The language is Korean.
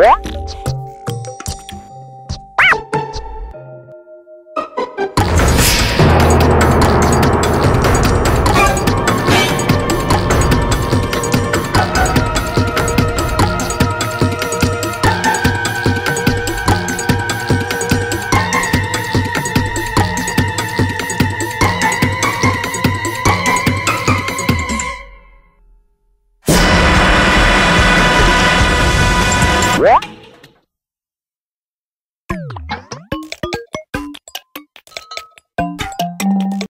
What? What?